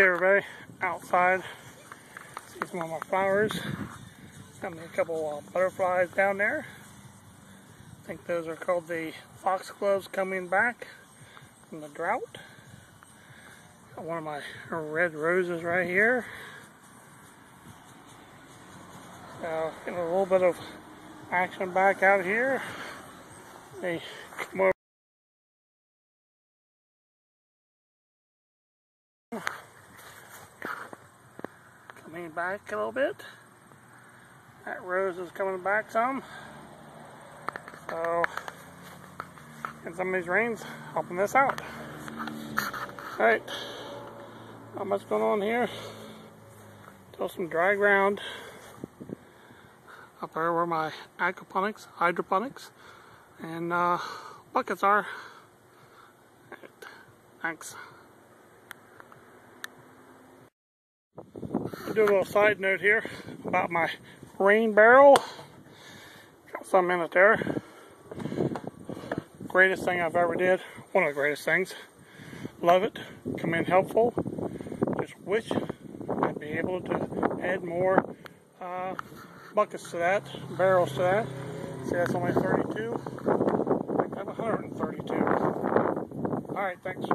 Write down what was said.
Everybody, outside, see some of my flowers. Got me a couple uh, butterflies down there. I think those are called the foxgloves coming back from the drought. Got one of my red roses right here. So, getting a little bit of action back out here. They come over back a little bit. That rose is coming back some. So, and some of these rains helping this out. Alright, not much going on here. Still some dry ground up there where my aquaponics, hydroponics, and uh, buckets are. Right. Thanks. I'll do a little side note here about my rain barrel. Got some in it there. Greatest thing I've ever did. One of the greatest things. Love it. Come in helpful. Just wish I'd be able to add more uh, buckets to that, barrels to that. See, that's only 32. I I have 132. All right, thanks.